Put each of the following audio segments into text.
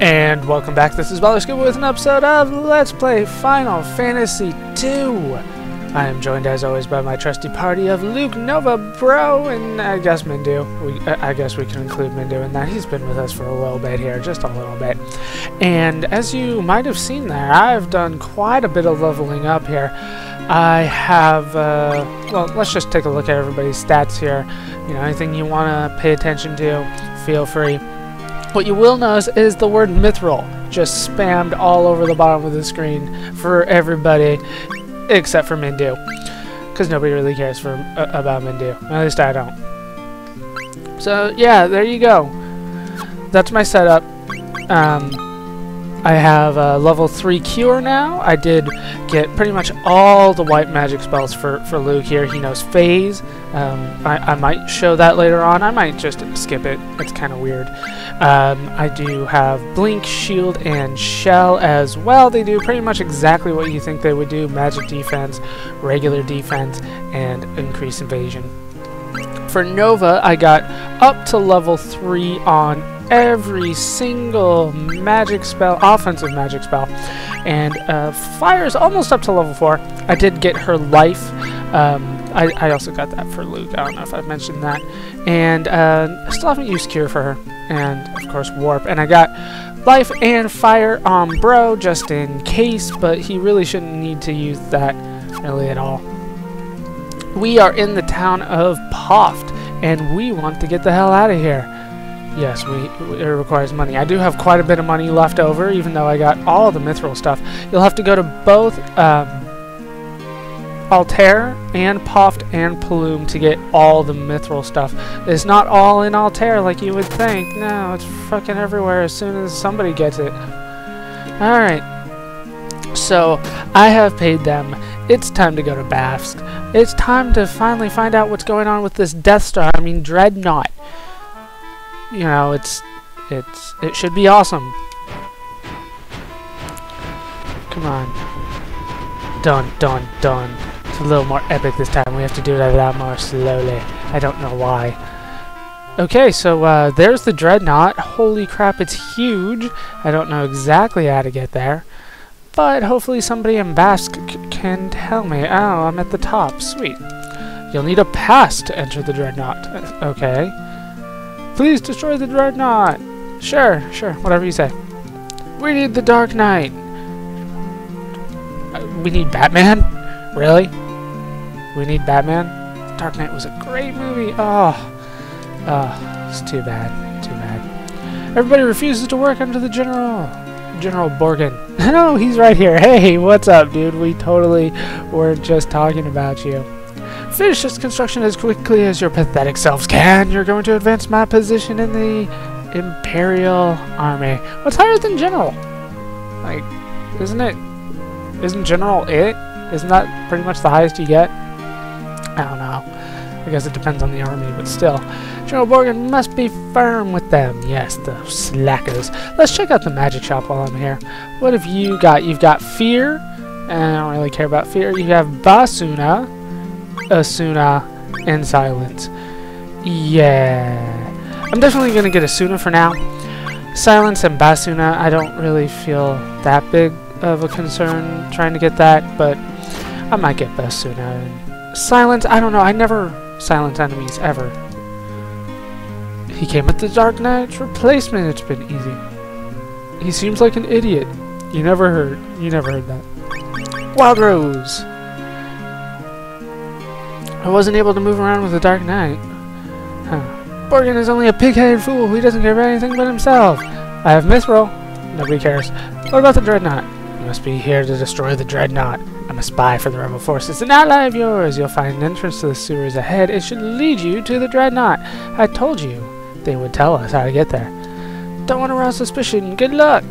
And welcome back, this is Ballerscuba with an episode of Let's Play Final Fantasy II. I am joined as always by my trusty party of Luke, Nova, Bro, and I guess Mindu. We, uh, I guess we can include Mindu in that. He's been with us for a little bit here, just a little bit. And as you might have seen there, I've done quite a bit of leveling up here. I have, uh, well, let's just take a look at everybody's stats here. You know, anything you want to pay attention to, feel free. What you will notice is the word mithril just spammed all over the bottom of the screen for everybody except for Mindu. Because nobody really cares for uh, about Mindu. At least I don't. So, yeah, there you go. That's my setup. Um, I have a level 3 cure now. I did get pretty much all the white magic spells for, for Luke here. He knows phase. Um, I, I might show that later on. I might just skip it. It's kind of weird. Um, I do have blink, shield, and shell as well. They do pretty much exactly what you think they would do. Magic defense, regular defense, and increase evasion. For Nova, I got up to level 3 on every single magic spell, offensive magic spell. And uh, fire is almost up to level 4. I did get her life. Um, I, I, also got that for Luke. I don't know if I've mentioned that. And uh, I still haven't used Cure for her. And, of course, Warp. And I got life and fire on Bro just in case, but he really shouldn't need to use that really at all. We are in the town of Poft, and we want to get the hell out of here. Yes, we it requires money. I do have quite a bit of money left over, even though I got all the mithril stuff. You'll have to go to both um, Altair and Poft and Paloom to get all the mithril stuff. It's not all in Altair like you would think. No, it's fucking everywhere as soon as somebody gets it. Alright. So, I have paid them. It's time to go to Bafsk. It's time to finally find out what's going on with this Death Star, I mean Dreadnought you know, it's it's it should be awesome. Come on. Done, done, done. It's a little more epic this time. We have to do it a lot more slowly. I don't know why. Okay, so uh, there's the Dreadnought. Holy crap, it's huge. I don't know exactly how to get there. But hopefully somebody in Bafsk can tell me. Oh, I'm at the top. Sweet. You'll need a pass to enter the Dreadnought. Okay. Please destroy the Dreadnought! Sure, sure, whatever you say. We need the Dark Knight! Uh, we need Batman? Really? We need Batman? Dark Knight was a great movie! Oh, oh, it's too bad, too bad. Everybody refuses to work under the General! General Borghen. no, he's right here. Hey, what's up, dude? We totally were just talking about you. Finish this construction as quickly as your pathetic selves can. You're going to advance my position in the Imperial Army. What's higher than General? Like, isn't it? Isn't General it? Isn't that pretty much the highest you get? I don't know. I guess it depends on the army, but still. General Borghen must be firm with them. Yes, the slackers. Let's check out the magic shop while I'm here. What have you got? You've got Fear. And I don't really care about Fear. You have Basuna. Asuna, and Silence. Yeah. I'm definitely going to get Asuna for now. Silence and Basuna, I don't really feel that big of a concern trying to get that, but I might get Basuna. Silence, I don't know, I never silence enemies, ever. He came with the Dark Knight's replacement, it's been easy. He seems like an idiot. You never heard, you never heard that. Wild Rose! I wasn't able to move around with the Dark Knight. Huh. Borghen is only a pig-headed fool. who doesn't care about anything but himself. I have Mithril. Nobody cares. What about the Dreadnought? Must be here to destroy the Dreadnought. I'm a spy for the rebel forces, an ally of yours. You'll find an entrance to the sewers ahead. It should lead you to the Dreadnought. I told you they would tell us how to get there. Don't want to arouse suspicion. Good luck.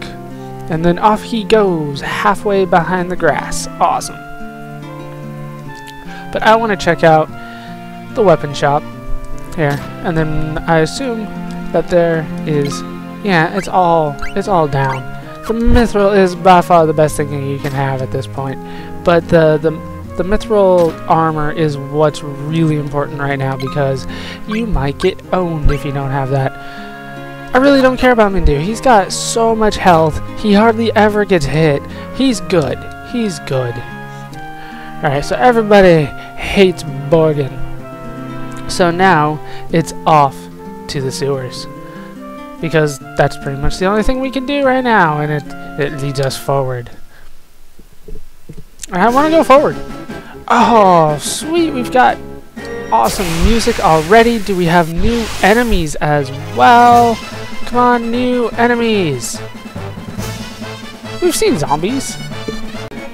And then off he goes, halfway behind the grass. Awesome. But I want to check out the weapon shop here, and then I assume that there is, yeah, it's all, it's all down. The mithril is by far the best thing you can have at this point, but the, the, the mithril armor is what's really important right now because you might get owned if you don't have that. I really don't care about Mindu. He's got so much health. He hardly ever gets hit. He's good. He's good. Alright, so everybody hates Borghen. So now it's off to the sewers. Because that's pretty much the only thing we can do right now, and it, it leads us forward. I want to go forward. Oh, sweet. We've got awesome music already. Do we have new enemies as well? Come on, new enemies. We've seen zombies.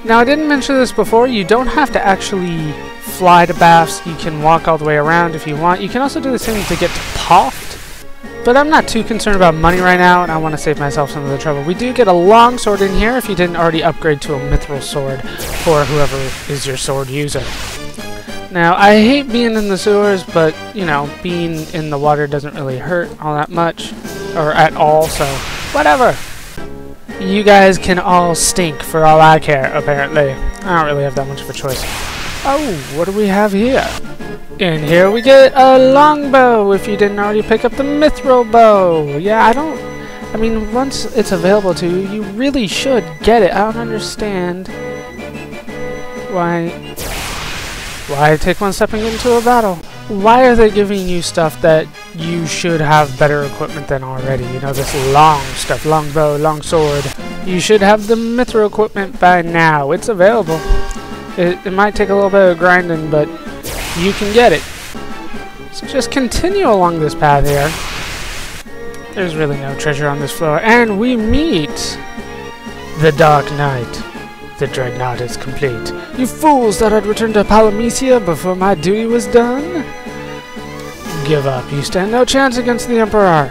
Now, I didn't mention this before. You don't have to actually fly to Bafsk. You can walk all the way around if you want. You can also do the same to get to Poft. But I'm not too concerned about money right now, and I want to save myself some of the trouble. We do get a long sword in here if you didn't already upgrade to a mithril sword for whoever is your sword user. Now, I hate being in the sewers, but, you know, being in the water doesn't really hurt all that much, or at all, so whatever. You guys can all stink for all I care, apparently. I don't really have that much of a choice. Oh, what do we have here? And here we get a longbow, if you didn't already pick up the mithril bow. Yeah, I don't... I mean, once it's available to you, you really should get it. I don't understand why... Why take one step and get into a battle? Why are they giving you stuff that you should have better equipment than already? You know, this long stuff, long bow, long sword. You should have the mithril equipment by now. It's available. It, it might take a little bit of grinding, but you can get it. So just continue along this path here. There's really no treasure on this floor. And we meet the Dark Knight. The Dreadnought is complete. You fools that I'd return to Palamecia before my duty was done? Give up. You stand no chance against the Emperor.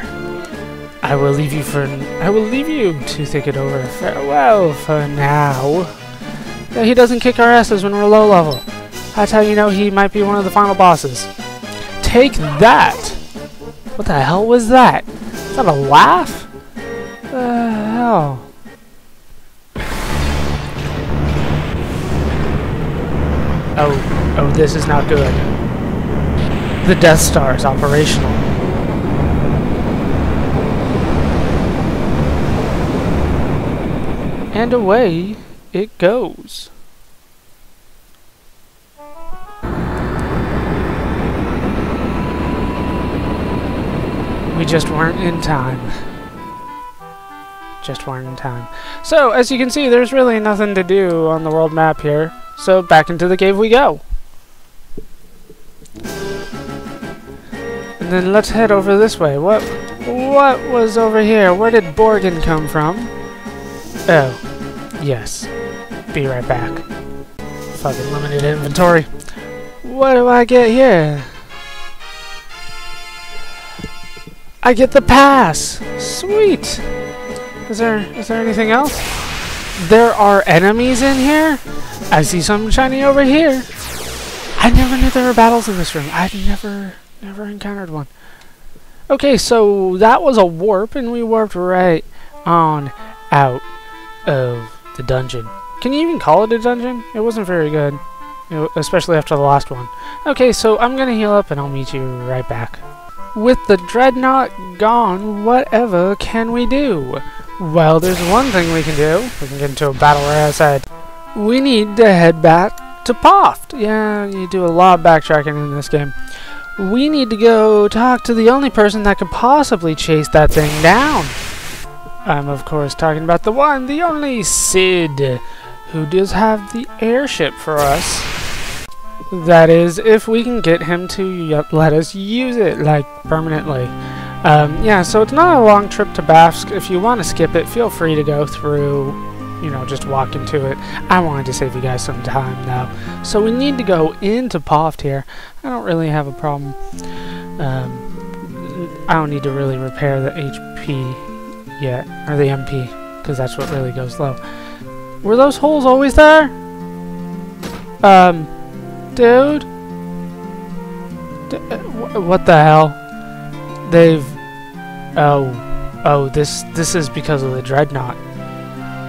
I will leave you for... I will leave you to think it over. Farewell for now. Yeah, he doesn't kick our asses when we're low level. That's how you know he might be one of the final bosses. Take that! What the hell was that? Is that a laugh? The hell? Oh, oh, this is not good. The Death Star is operational. And away it goes. We just weren't in time. Just weren't in time. So, as you can see, there's really nothing to do on the world map here. So, back into the cave we go. And then let's head over this way. What what was over here? Where did Borghen come from? Oh, yes. Be right back. Fucking limited inventory. What do I get here? I get the pass! Sweet! Is there is there anything else? There are enemies in here? I see something shiny over here. I never knew there were battles in this room. I've never never encountered one. Okay, so that was a warp and we warped right on out of the dungeon. Can you even call it a dungeon? It wasn't very good. especially after the last one. Okay, so I'm gonna heal up and I'll meet you right back. With the Dreadnought gone, whatever can we do? Well, there's one thing we can do. We can get into a battle I said, we need to head back to Poft. Yeah, you do a lot of backtracking in this game. We need to go talk to the only person that could possibly chase that thing down. I'm, of course, talking about the one, the only Cid, who does have the airship for us. That is, if we can get him to let us use it, like, permanently. Um, yeah, so it's not a long trip to Bafsk. If you want to skip it, feel free to go through, you know, just walk into it. I wanted to save you guys some time, though. So we need to go into Poft here. I don't really have a problem. Um, I don't need to really repair the HP yet, or the MP, because that's what really goes low. Were those holes always there? Um, dude? D uh, what the hell? They've... Oh. Oh, this, this is because of the Dreadnought.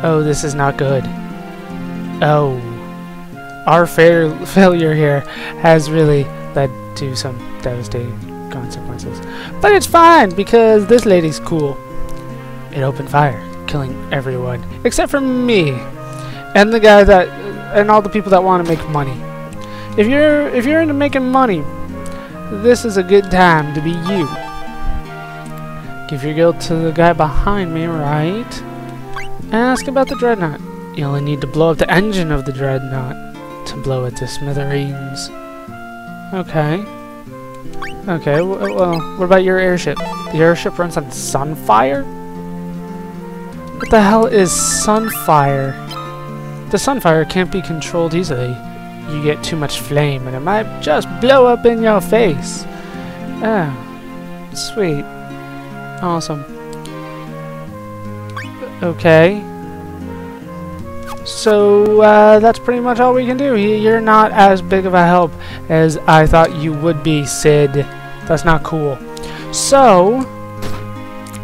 Oh, this is not good. Oh. Our fa failure here has really led to some devastating consequences. But it's fine, because this lady's cool. It opened fire, killing everyone, except for me, and the guy that, and all the people that want to make money. If you're, if you're into making money, this is a good time to be you. Give your guild to the guy behind me, right? Ask about the dreadnought. You only need to blow up the engine of the dreadnought to blow it to smithereens. Okay. Okay, well, what about your airship? The airship runs on Sunfire? What the hell is Sunfire? The Sunfire can't be controlled easily. You get too much flame and it might just blow up in your face. Oh, sweet. Awesome. Okay. So, uh, that's pretty much all we can do. You're not as big of a help as I thought you would be, Cid. That's not cool. So,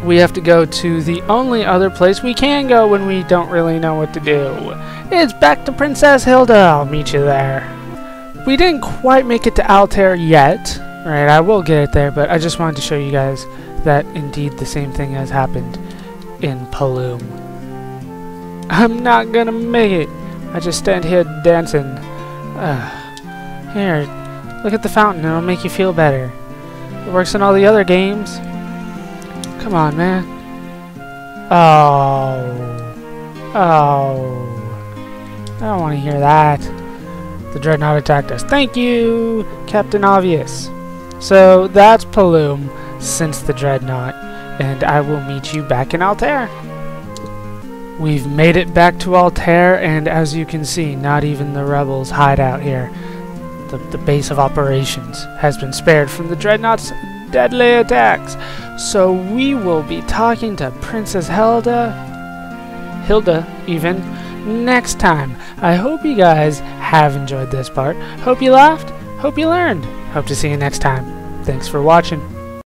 we have to go to the only other place we can go when we don't really know what to do. It's back to Princess Hilda. I'll meet you there. We didn't quite make it to Altair yet. Right, I will get it there, but I just wanted to show you guys that indeed the same thing has happened in Paloom. I'm not gonna make it. I just stand here dancing. Uh, here, look at the fountain. It'll make you feel better. It works in all the other games. Come on, man. Oh. Oh. I don't want to hear that. The Dreadnought attacked us. Thank you, Captain Obvious. So, that's Paloom since the Dreadnought, and I will meet you back in Altair. We've made it back to Altair, and as you can see, not even the rebels hide out here. The, the base of operations has been spared from the Dreadnought's deadly attacks. So we will be talking to Princess Hilda, Hilda even, next time. I hope you guys have enjoyed this part. Hope you laughed. Hope you learned. Hope to see you next time. Thanks for watching.